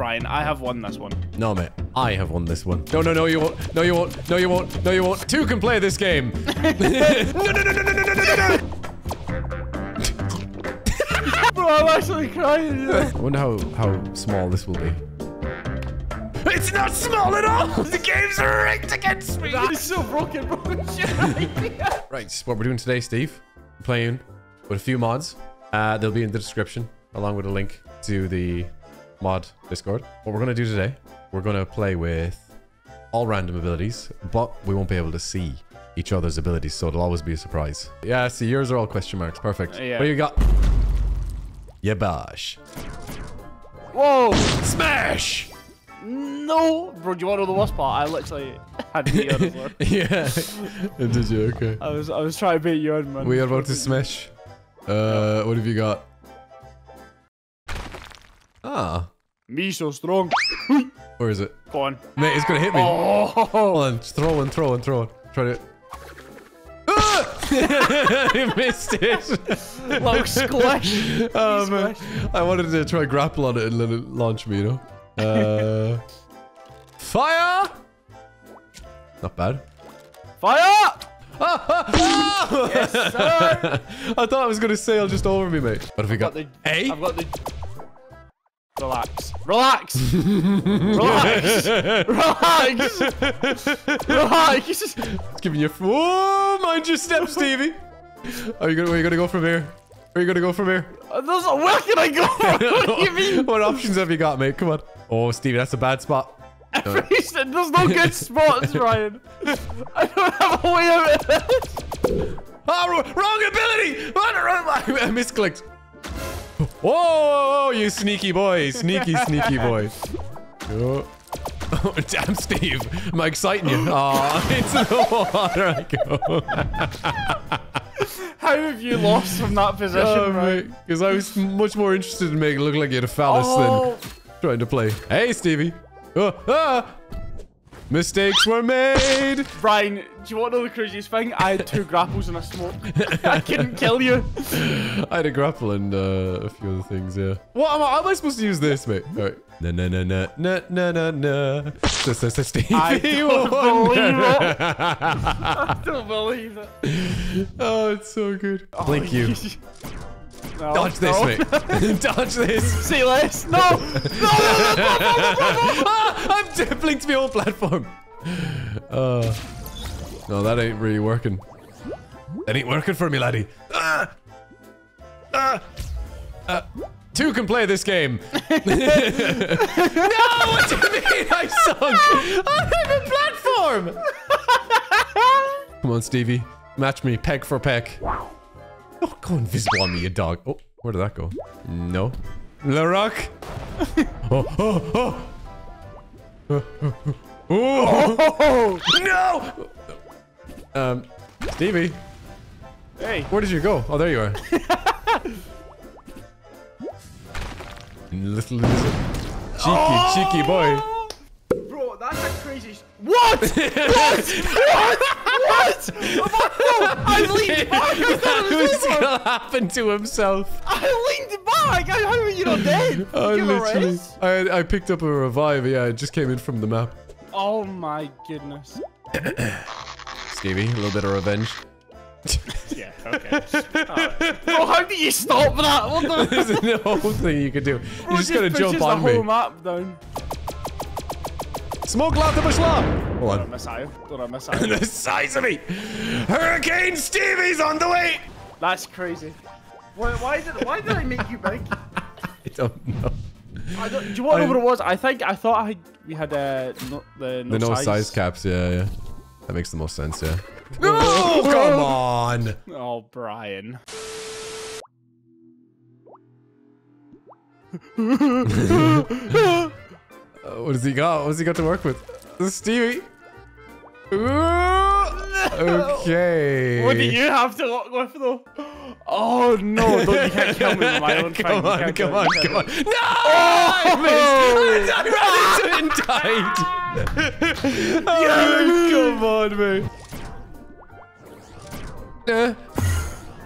Brian, I have won this one. No, mate. I have won this one. No, no, no, you won't. No, you won't. No, you won't. No, you won't. Two can play this game. no, no, no, no, no, no, no, no, no. Bro, I'm actually crying. Yeah. I wonder how, how small this will be. It's not small at all! The game's rigged against me! That is so broken, bro. Right, what we're doing today, Steve, we're playing with a few mods. Uh, they'll be in the description, along with a link to the mod Discord. What we're going to do today, we're going to play with all random abilities, but we won't be able to see each other's abilities, so it'll always be a surprise. Yeah, see, yours are all question marks. Perfect. Yeah. What do you got? Yeah. Whoa! Smash! No! Bro, do you want to know the worst part? I literally had to be on the yeah. Did you? Okay. I was, I was trying to beat you on, man. We are about to smash. Uh, what have you got? Ah, Me so strong. where is it? Go on. Mate, it's gonna hit me. Oh! Hold on, just throw one, throw one, throw one. Try to. Ah! I missed it. Little squish. Oh man, I wanted to try grapple on it and let it launch me. You know. Uh, fire. Not bad. Fire! yes, sir. I thought I was gonna sail just over me, mate. What have we got? Got the, Hey. I've got the... Relax. Relax! Relax! Relax! Relax! It's giving you. Whoa, oh, mind your step, Stevie. Are you gonna? Where are you gonna go from here? Where are you gonna go from here? Uh, there's, where can I go? what do you mean? what options have you got, mate? Come on. Oh, Stevie, that's a bad spot. Said There's no good spots, Ryan. I don't have a way out of this. Oh, ah, wrong, ability! Oh, no, I misclicked. Whoa, you sneaky boy. Sneaky, sneaky boy. Oh. Oh, damn, Steve. Am I exciting you? Oh, into the water I go. How have you lost from that position, Oh, Ryan? mate. Because I was much more interested in making it look like you had a phallus Oh, than trying to play. Hey, Stevie. Oh, ah. Mistakes were made. Brian, do you want to know the craziest thing? I had two grapples and a smoke. I couldn't kill you. I had a grapple and uh, a few other things, yeah. What am I, how am I supposed to use this, mate? All right. Na na na na na na na na. Stevie I don't Wonder. believe it. I don't believe it. oh, it's so good. Blink you. No, Dodge this, no. mate. Dodge this. Say less. No! No! ah, I've d- blinked my own platform. Uh, no, that ain't really working. That ain't working for me, laddie. Ah! Ah! Uh, two can play this game. no, what do you mean I sunk? I'm in platform. Come on, Stevie. Match me, peg for peg. Oh, go invisible on me, you dog. Oh, where did that go? No. Le Rock. oh, oh, oh. Oh, no! Um, Stevie, hey. where did you go? Oh, there you are. Little loser. Cheeky, cheeky boy. Bro, that's a crazy. sh- What? what? What? What? No, I leaned back. I thought it was What's over. gonna happen to himself? I leaned back. I, how are you not dead? I Give a literally, rest. I, I picked up a revive. Yeah, it just came in from the map. Oh my goodness. Stevie, a little bit of revenge. Yeah. Okay. Bro, how do you stop that? What the? There's no thing you could do. Bro, You just gotta pushes jump on the whole me. map down. Smoke lot of Hold Don't on. miss. Don't miss out. the size of me! Hurricane Stevie's on the way! That's crazy. Why, why did why did I make you big? I don't know. I don't, do you want to know what it was? I think I thought I had, we had uh, no, the no, The no size. size. caps, yeah, yeah. That makes the most sense, yeah. No, come on! Oh, Brian. Uh, what does he got? What does he got to work with? This is Stevie. Okay. What do you have to work with though? Oh no! Don't you can't kill me with my own Come thing. On, come on, come on. No! I missed! I ran into and died! oh, come on, man. Uh,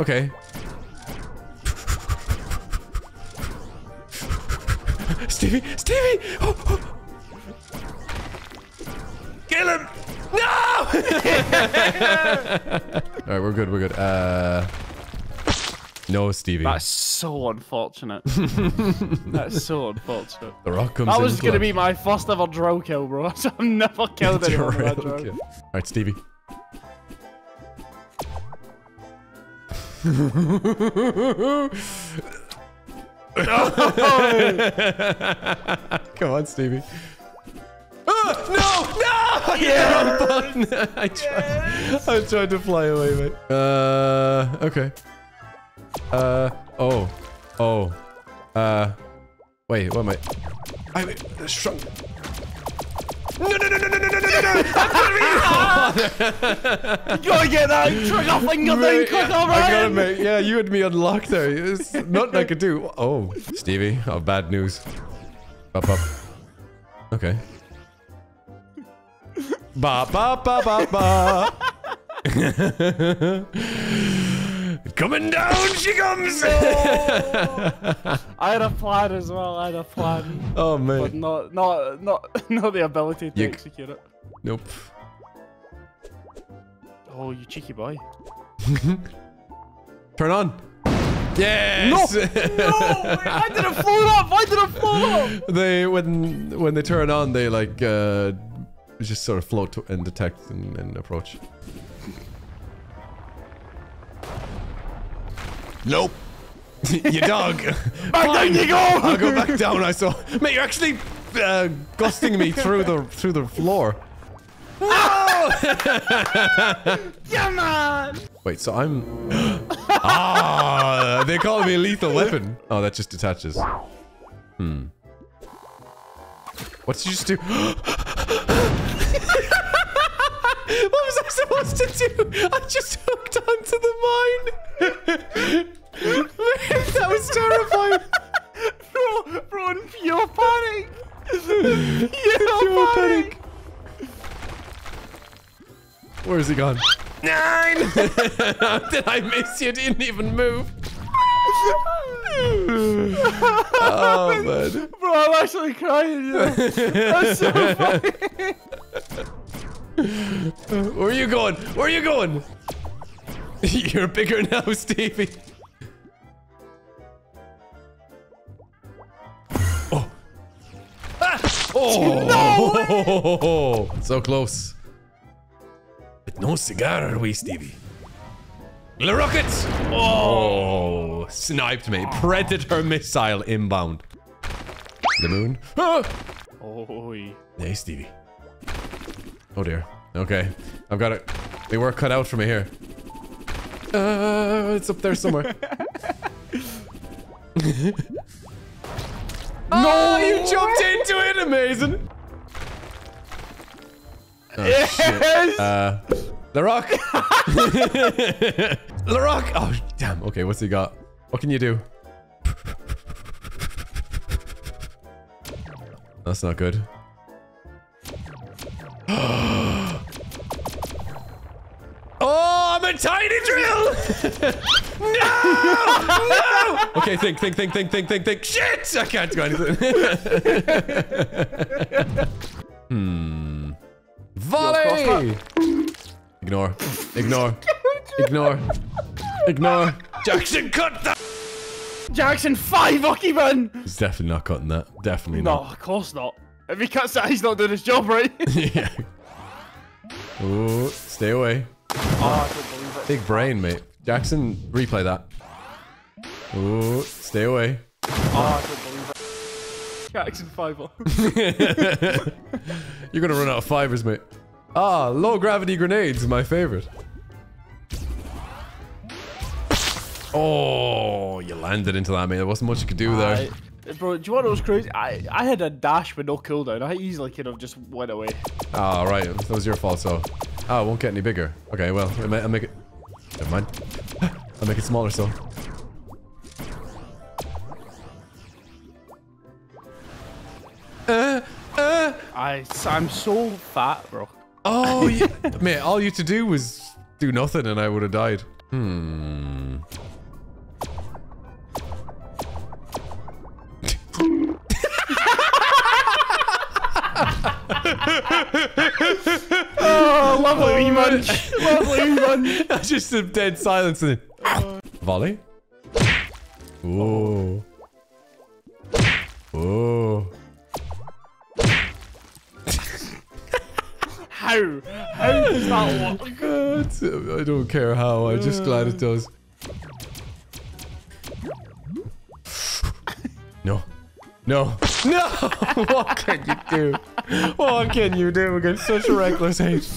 okay. Stevie, Stevie! Oh, oh. Kill him! No! All right, we're good. We're good. Uh, no, Stevie. That's so unfortunate. That's so unfortunate. the rock comes That was gonna clutch. be my first ever drow kill, bro. So I've never killed anyone with that Drill drow. All right, Stevie. Come on, Stevie. Ah, no! No! Yeah! I tried. I tried to fly away, mate. Uh, okay. Uh, oh, oh, uh, wait, what am I? I wait, shrunk. No, no, no, no, no, no, no, no, no! I'm gonna be You gotta get that trigger finger thing quick, I got it, alright? Yeah, you had me unlocked there. There's nothing I could do. Oh, Stevie, oh, bad news. Up, up. Okay. Ba ba ba ba ba. Coming down, she comes. I had a plan as well. I had a plan, oh man. but not not not not the ability to You- execute it. Nope. Oh, you cheeky boy. Turn on. Yes. No, why did it float up? Why did it float up? they when when they turn on, they like uh just sort of float and detect and, and approach. Nope. you dog. Back down you go. I'll go back down. I saw. Mate, you're actually uh, gusting me through the through the floor. Yeah, man. Wait, so I'm. ah, they call me a lethal weapon. Oh, that just detaches. Hmm. What did you just do? what was I supposed to do? I just hooked onto the mine. that was terrifying. Bro, bro, in pure panic. Pure, Pure panic. panic. Where's he gone? Nine! Did I miss you? Didn't even move. oh man. Bro, I'm actually crying. You know? That's so funny. Where are you going? Where are you going? You're bigger now, Stevie. Oh. Ah! Oh! So close. But no cigar, are we, Stevie? The rocket! Oh, sniped me. Predator missile inbound. The moon. Ah! Oh, Hey, Stevie. Oh dear. Okay. I've got it. They were cut out for me here. Uh, it's up there somewhere. no, you jumped into it. Amazing. Oh, shit. Uh, the rock. the rock. Oh, damn. Okay, what's he got? What can you do? That's not good. Oh, I'm a tiny drill! no! No! Okay, think, think, think, think, think, think, think. Shit! I can't do anything. hmm. Volley! Ignore. Ignore. Ignore. Ignore. Jaxson, cut that! Jaxson, five Bucky man. He's definitely not cutting that. Definitely No, not. No, of course not. If he cuts that, he's not doing his job right. yeah. Ooh, stay away. oh, I don't believe it. Big brain, mate. Jaxson, replay that. Ooh, stay away. Oh, I don't believe it. Jaxson fiver. You're gonna run out of fibers, mate. Ah, low gravity grenades, my favorite. Oh, you landed into that, mate. There wasn't much you could do there. I- bro, do you want what was crazy? I, I had a dash with no cooldown. I easily could have just went away. Ah, right. That was your fault, so. Oh, it won't get any bigger. Okay, well, I'll ma- I'll make it. Never mind. I'll make it smaller, so. Uh, uh. I, I'm so fat, bro. Oh, yeah. mate, all you had to do was do nothing and I would have died. Hmm. Munch. Just some dead silence and then volley. Ooh. Ooh. How? How does that work? God, I don't care how. I'm just glad it does. No. No. No! what can you do? What can you do against such a reckless hate?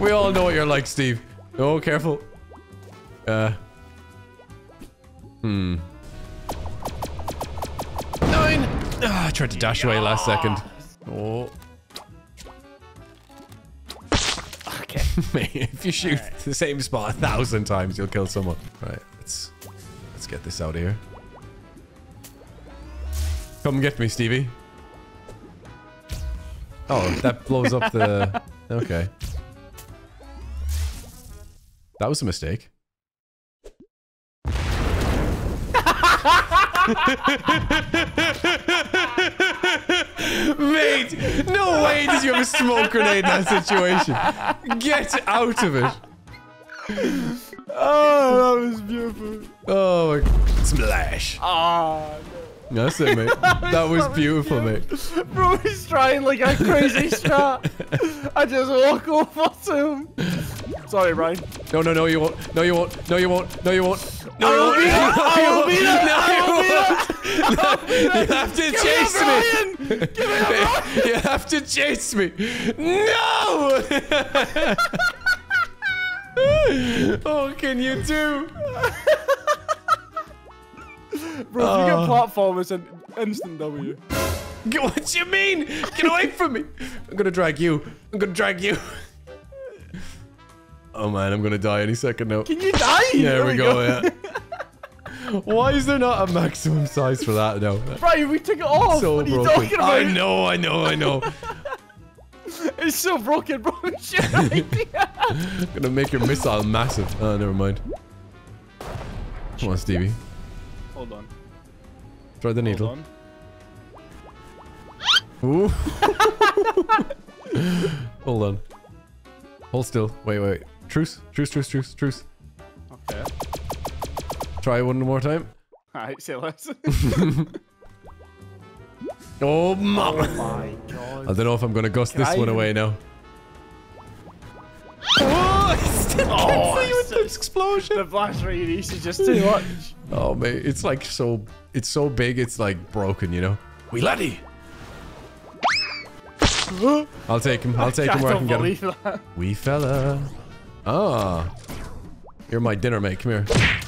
We all know what you're like, Steve. Oh, careful. Uh. Hmm. Nine! Ah, I tried to dash away last second. Oh. Okay. Mate, if you shoot the same spot a thousand times, you'll kill someone. Right, let's let's get this out of here. Come get me, Stevie. Oh, that blows up the... Okay. That was a mistake. Mate, no way did you have a smoke grenade in that situation. Get out of it. Oh, that was beautiful. Oh, my- splash. Ah, That's it, mate. That was beautiful, mate. Bro, he's trying like a crazy strat. I just walk over to him. Sorry, Brian. No, no, no, you won't. No, you won't. No, you won't. No, you won't. No, I you will won't. be there. No, I you will won't. be there. No, you won't. No, You have to chase me. Give me a Brian! You have to chase me. No! oh, can you do? Bro, if you get uh. platform, it's an instant W. What do you mean? Get away from me. I'm gonna drag you. I'm gonna drag you. Oh man, I'm gonna die any second now. Can you die? There we go, yeah. Why is there not a maximum size for that now? Brian, we took it off. so what are you broken. talking about? I know, I know, I know. It's so broken, bro. Idea. gonna make your missile massive. Oh, never mind. Come on, Stevie. Hold on. Try the needle. on. Ooh. Hold on. Hold still. Wait, wait. Truce. Truce, truce, truce, truce. Okay. Try one more time. Alright, say less. Oh, mama. Oh my god. I don't know if I'm gonna gust this I one even- away now. Gets you with it's the explosion. The blast radius is just too much. Oh, mate. It's like so... It's so big, it's like broken, you know? We laddie. I'll take him. I'll take him where I can get him. believe that. Wee fella. Ah. You're my dinner mate. Come here.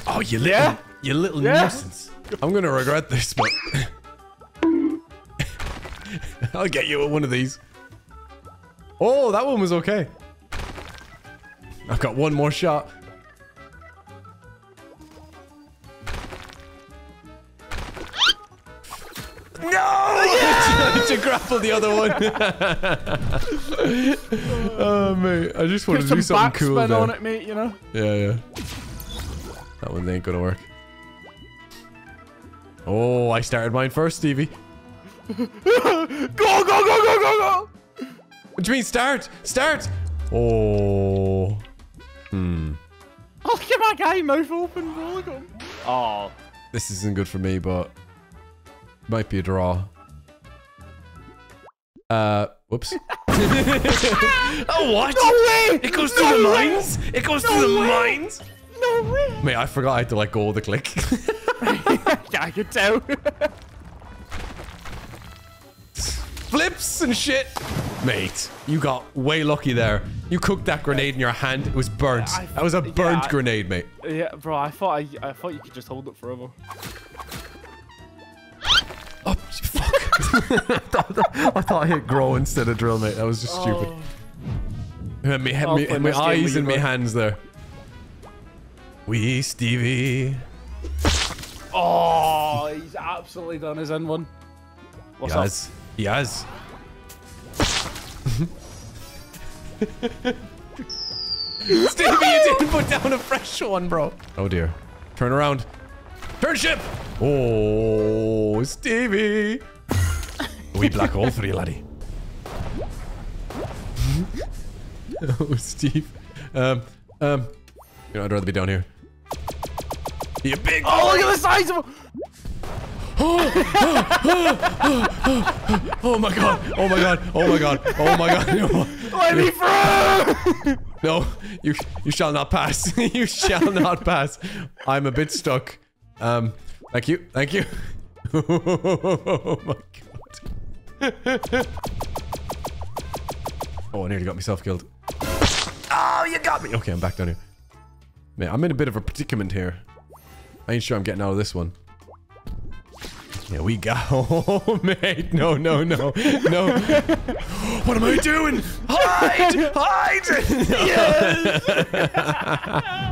Oh, you little, Yeah? you little Yeah? nuisance. I'm gonna regret this, but I'll get you one of these. Oh, that one was okay. I've got one more shot. I to grapple the other one. oh, mate. I just want Put to do some something cool backspin there. on it, mate, you know? Yeah, yeah. That one ain't gonna work. Oh, I started mine first, Stevie. Go, go, go, go, go, go! What do you mean start? Start! Oh. Hmm. Oh, look at my guy, mouth open, bro. Look. Oh. This isn't good for me, but might be a draw. Uh, whoops. oh, what? No way! It goes No through the way! mines? It goes No through the way! mines? No way! Mate, I forgot I had to let go of the click. yeah, I could tell. Flips and shit. Mate, you got way lucky there. You cooked that grenade in your hand. It was burnt. I- That was a burnt yeah, I- grenade, mate. yeah, bro, I thought I, I thought you could just hold it forever. Oh, fuck. I thought I hit grow instead of drill, mate. That was just stupid. Oh. Uh, Me, me, I'll me, my eyes and you, my hands there. Wee Stevie. Oh, he's absolutely done his in one. What's He up? has. He has. Stevie, you didn't put down a fresh one, bro. Oh dear. Turn around. Turn ship. Oh, Stevie. A wee black hole three, you, laddie. oh, Steve. Um, um, you know, I'd rather be down here. You big Oh, look at the size of him! Oh my god! Oh my god! Oh my god! Oh my god! No, Let me through! no you you shall not pass. you shall not pass. I'm a bit stuck. Um, thank you, thank you. oh my god! oh, I nearly got myself killed. Oh, you got me. Okay, I'm back down here. Man, I'm in a bit of a predicament here. I ain't sure I'm getting out of this one. Here we go. Oh, mate. No, no, no. No. what am I doing? Hide! Hide! yes!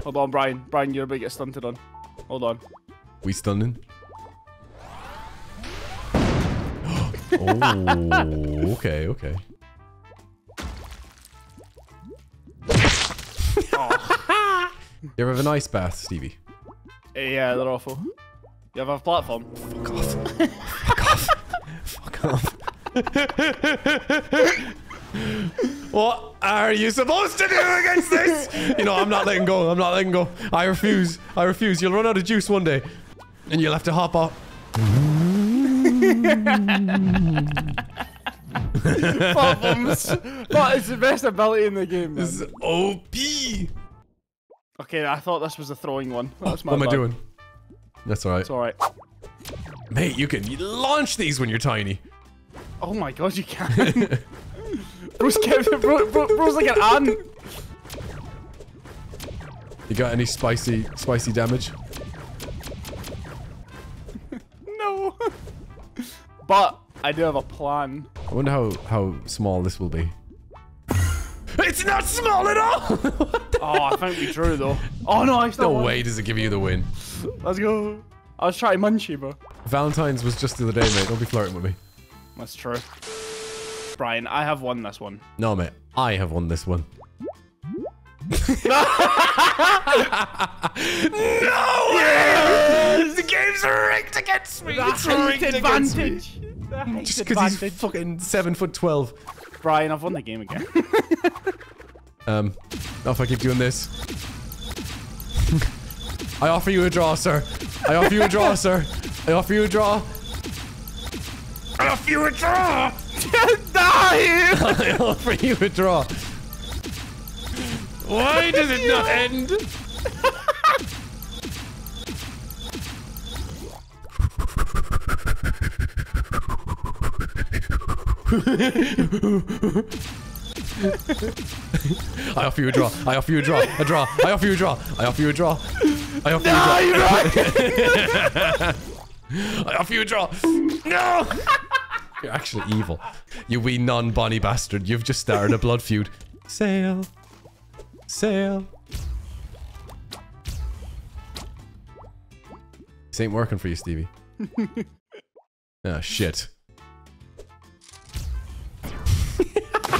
Hold on, Brian. Brian, you're about to get stunted on. Hold on. we stunning? Oh, okay, okay. You ever have a nice bath, Stevie? Yeah, they're awful. You have a platform? Fuck off. Fuck off. Fuck off. what are you supposed to do against this? You know, I'm not letting go. I'm not letting go. I refuse. I refuse. You'll run out of juice one day. And you'll have to hop off. That is the best ability in the game. man. This is OP. Okay, I thought this was a throwing one. That's my What am I doing? That's alright. It's alright. Mate, you can launch these when you're tiny. Oh my god, you can. bro's, Kevin, bro, bro, bro's like an ant. You got any spicy, spicy damage? But I do have a plan. I wonder how, how small this will be. It's not small at all! Oh, I think we drew though. Oh no, I still no won. way does it give you the win. Let's go. I was trying to munch you, bro. Valentine's was just the other day, mate. Don't be flirting with me. That's true. Brian, I have won this one. No, mate. I have won this one. no! Yes! The game's rigged against me! The It's rigged against me! advantage. The Just because he's fucking seven foot twelve. Brian, I've won the game again. Um, not if I keep doing this. I offer you a draw, sir. I offer you a draw, sir. I offer you a draw. I offer you a draw. Die! I offer you a draw. Why does it not end? I offer you a draw. I offer you a draw. A draw. I offer you a draw. I offer you a draw. I offer you a draw. I offer you a draw. No! You're actually evil. You wee non-Bonnie bastard. You've just started a blood feud. Sail. Sail. This ain't working for you, Stevie. Ah, shit.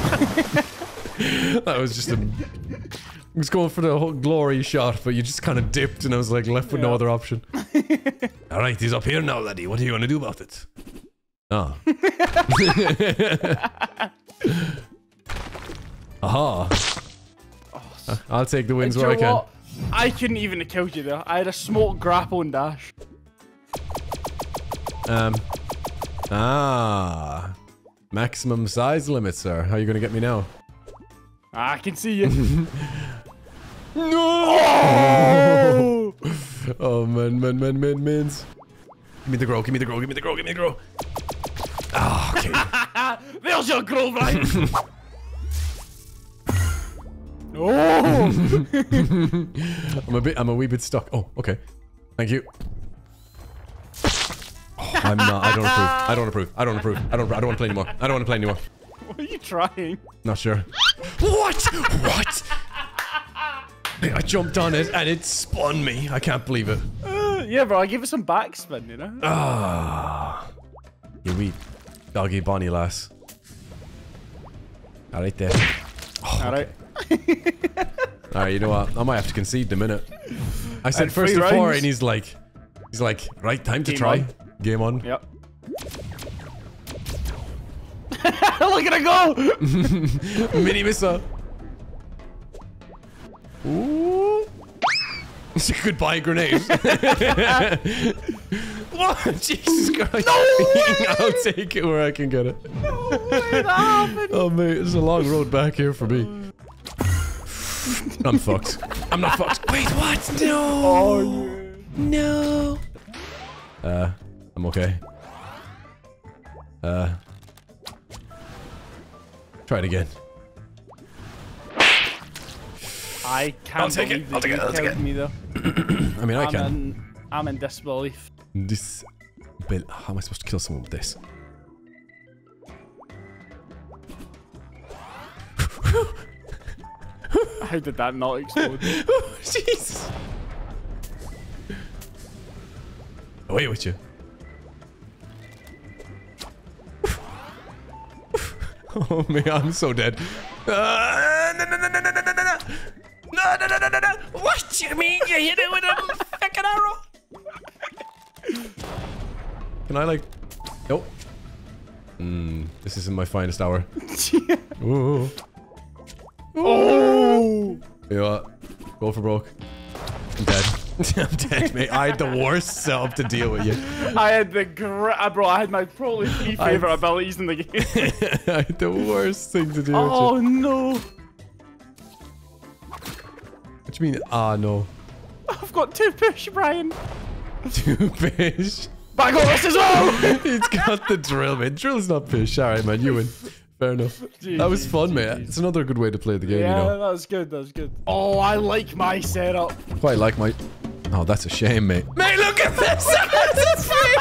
that was just a... I was going for the whole glory shot, but you just kind of dipped and I was like left with no other option. Alright, he's up here now, laddie. What are you going to do about it? Oh. Aha. Uh, I'll take the wins where I can. what? I couldn't even have killed you there. I had a small grapple and dash. Um. Ah. Maximum size limit, sir. How are you going to get me now? I can see you. No! Oh, man, man, man, man, mans. Give me the grow, give me the grow, give me the grow, give me the grow. Ah, okay. There's your grow, Brian. oh! I'm a bit, I'm a wee bit stuck. Oh, okay. Thank you. Oh, I'm not, I don't approve. I don't approve. I don't approve. I don't, I don't want to play anymore. I don't want to play anymore. what are you trying? Not sure. What? What? I jumped on it and it spun me. I can't believe it. Uh, yeah, bro, I gave it some backspin, you know? Ah. You wee doggy Bonnie lass. Alright there. Alright. Alright, you know what? I might have to concede in a minute. I said first and four and he's like he's like, right, time to Game try. on. Game on. Yep. Look at it go! Mini missile. Ooh. It's a goodbye grenade. what? Jesus Christ. I'll take it where I can get it. No way that happened. Oh, mate, it's a long road back here for me. I'm fucked. I'm not fucked. Wait, what? No. Oh, yeah. No. Uh, I'm okay. Uh, try it again. I can't I'll take it, believe I'll take it, I'll take killed it. me though. I mean, I I'm can. in, I'm in disbelief. This. Bill, how am I supposed to kill someone with this? How did that not explode? Jesus. Away with you. Oh man, I'm so dead. Uh, no, no, no, no, no, no, no, no. No, no, no, no, no, no. What do you mean you hit it with a fucking arrow? Can I like... Nope. Hmm, this isn't my finest hour. Ooh. oh! You know what? Go for broke. I'm dead. I'm dead, mate. I had the worst setup to deal with you. I had the gra- bro. I had my probably three I- favorite abilities in the game. I had the worst thing to do. oh with no! What do you mean, ah, no? I've got two fish, Brian. Two fish. But I got this as well. He's got the drill, man. Drill's not fish. All right, man. You win. Fair enough. That was GG, fun, mate. It's another good way to play the game, yeah, you know. that was good. That was good. Oh, I like my setup. Quite like my... Oh, that's a shame, mate. Mate, look at this!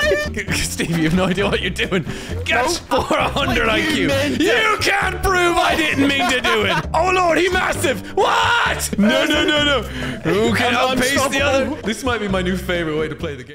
Steve, you have no idea what you're doing. Get 400 Like you IQ. meant. You can't prove I didn't mean to do it. Oh, Lord, he massive. What? No, no, no, no. Who can outpace the other? This might be my new favorite way to play the game.